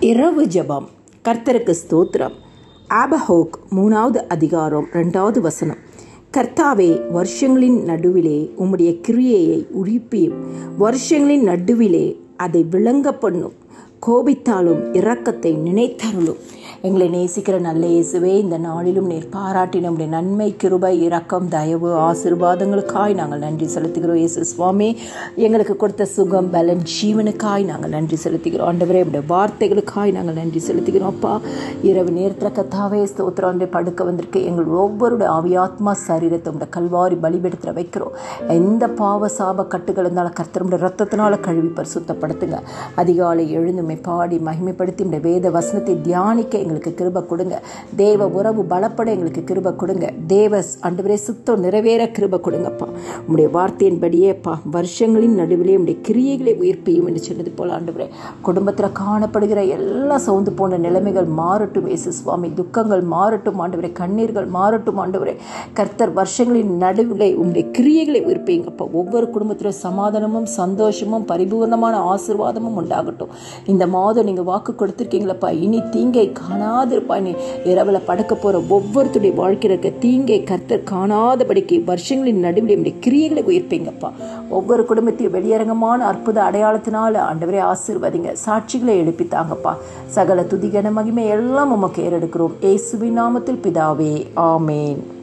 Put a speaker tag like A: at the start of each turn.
A: இரவு ஜபம். கர்த்தருக்கு ஸ்தோத்திரம். ஆபஹோக் மூணாவது அதிகாரம் ரெண்டாவது வசனம். கர்த்தாவே வருஷங்களின் நடுவிலே உம்முடைய கிரியையை உழிப்பியும் வருஷங்களின் நடுவிலே அதை விளங்க பண்ணும் கோபித்தாலும் இரக்கத்தை நினைத்தருளும். எங்களை நேசிக்கிற நல்ல இயேசுவே இந்த நாளிலும் நீர் பாராட்டி நம்முடைய நன்மை கிருபை இரக்கம் தயவு ஆசீர்வாதங்களுக்காய் நாங்கள் நன்றி செலுத்துகிறோம். இயேசு சுவாமி எங்களுக்கு கொடுத்த சுகம் பலன் ஜீவனுக்காய் நாங்கள் நன்றி செலுத்துகிறோம். ஆண்டவரே என்னுடைய வார்த்தைகளுக்காய் நாங்கள் நன்றி செலுத்துகிறோம். அப்பா இரவு நேரத்தில் கத்தாவே ஸ்தோத்திரம். படுக்க வந்திருக்கு எங்கள் ஒவ்வொருடைய ஆவியாத்மா சரீரத்தை உடைய கல்வாரி பலிபெடுத்துல வைக்கிறோம். எந்த பாவ சாப கட்டுகள் இருந்தாலும் கர்த்தருடைய ரத்தத்தினால கழுவி பரிசுத்தப்படுத்துங்க. அதிகாலை எழுந்துமை பாடி மகிமைப்படுத்தி உடைய வேத வசனத்தை தியானிக்க எங்களுக்கு கிருப கொடுங்க. தேவ உறவு பலப்பட எங்களுக்கு கிருப கொடுங்க. தேவ அண்டுவரே சுத்தம் நிறைவேற கிருப கொடுங்கப்பா. உங்களுடைய வார்த்தையின்படியேப்பா வருஷங்களின் நடுவிலே உங்களுடைய கிரியைகளை உயிர்ப்பையும் என்று சொன்னது போல ஆண்டவரே. குடும்பத்தில் காணப்படுகிற எல்லா சவுந்து போன நிலைமைகள் மாறட்டும் இயேசு சுவாமி துக்கங்கள் மாறட்டும் ஆண்டவரே. கண்ணீர்கள் மாறட்டும் ஆண்டவரே. கர்த்தர் வருஷங்களின் நடுவிலே உங்களுடைய கிரியைகளை உயிர்ப்பீங்கப்பா ஒவ்வொரு குடும்பத்திலும் சமாதானமும் சந்தோஷமும் பரிபூர்ணமான ஆசிர்வாதமும் உண்டாகட்டும். இந்த மாதம் நீங்கள் வாக்கு கொடுத்துருக்கீங்களப்பா. இனி தீங்கை காணாதிருப்பா நீ. இரவில் படுக்க போகிற ஒவ்வொருத்தருடைய வாழ்க்கையில் இருக்க தீங்கை கர்த்தர் காணாதபடிக்கு வருஷங்களின் நடுவில் என்னுடைய கிரியைகளை உயிர்ப்பீங்கப்பா. ஒவ்வொரு குடும்பத்தையும் வெளியரங்கமான அற்புத அடையாளத்தினால ஆண்டவரே ஆசீர்வதிங்க. சாட்சிகளை எழுப்பித்தாங்கப்பா. சகல துதிகன மகிமை எல்லாம் உமக்கு ஏறெடுக்கிறோம். ஏசுவின் நாமத்தில் பிதாவே. ஆமேன்.